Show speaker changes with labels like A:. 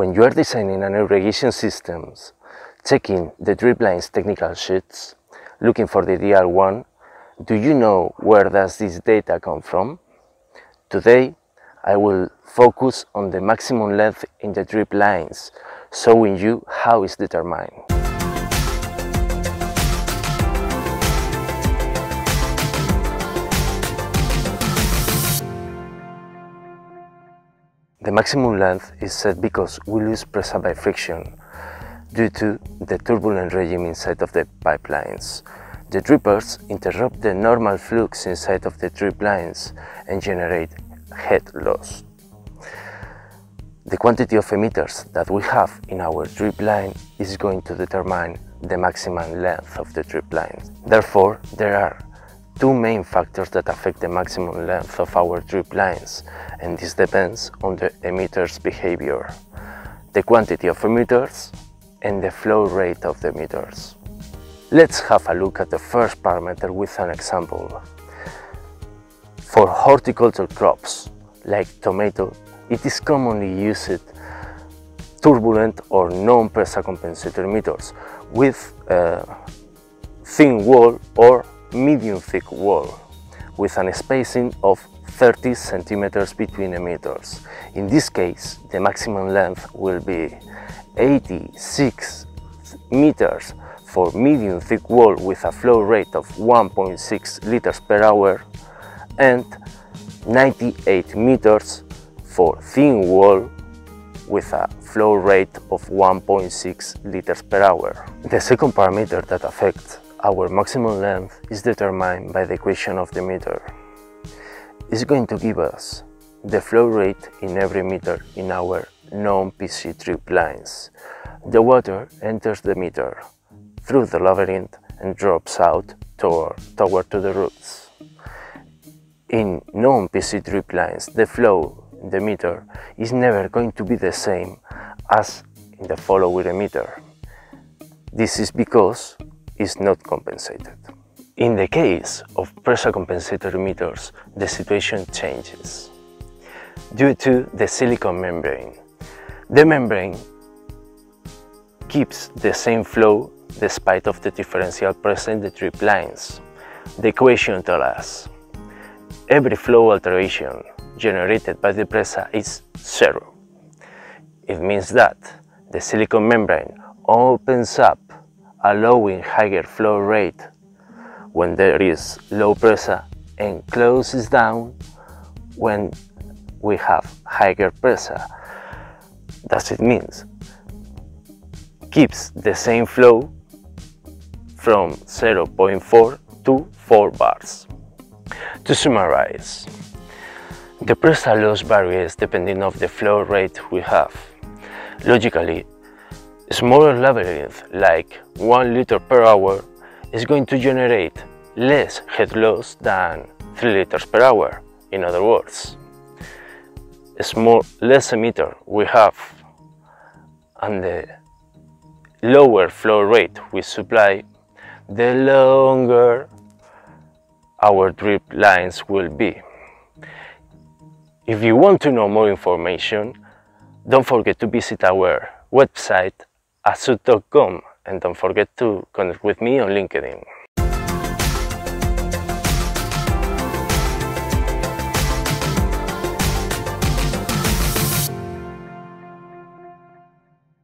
A: When you are designing an irrigation systems, checking the drip lines technical sheets, looking for the ideal one, do you know where does this data come from? Today, I will focus on the maximum length in the drip lines, showing you how it's determined. The maximum length is set because we lose pressure by friction due to the turbulent regime inside of the pipelines. The drippers interrupt the normal flux inside of the drip lines and generate head loss. The quantity of emitters that we have in our drip line is going to determine the maximum length of the drip line. Therefore, there are two main factors that affect the maximum length of our drip lines, and this depends on the emitter's behavior, the quantity of emitters, and the flow rate of the emitters. Let's have a look at the first parameter with an example. For horticulture crops, like tomato, it is commonly used turbulent or non-pressure compensator emitters with a thin wall or medium thick wall with a spacing of 30 centimeters between emitters. In this case, the maximum length will be 86 meters for medium thick wall with a flow rate of 1.6 liters per hour and 98 meters for thin wall with a flow rate of 1.6 liters per hour. The second parameter that affects our maximum length is determined by the equation of the emitter. It's going to give us the flow rate in every meter in our non-PC drip lines. The water enters the emitter through the labyrinth and drops out toward, toward to the roots. In non-PC drip lines, the flow in the emitter is never going to be the same as in the follower meter. This is because is not compensated. In the case of pressure compensator emitters, the situation changes. Due to the silicon membrane, the membrane keeps the same flow despite of the differential pressure in the drip lines. The equation tells us every flow alteration generated by the pressure is zero. It means that the silicon membrane opens up allowing higher flow rate when there is low pressure and closes down when we have higher pressure. Thus it means keeps the same flow from 0.4 to 4 bars. To summarize, the pressure loss varies depending on the flow rate we have. Logically, smaller labyrinth, like 1 liter per hour, is going to generate less head loss than 3 liters per hour. In other words, small, less emitter we have and the lower flow rate we supply, the longer our drip lines will be. If you want to know more information, don't forget to visit our website azud.com and don't forget to connect with me on LinkedIn.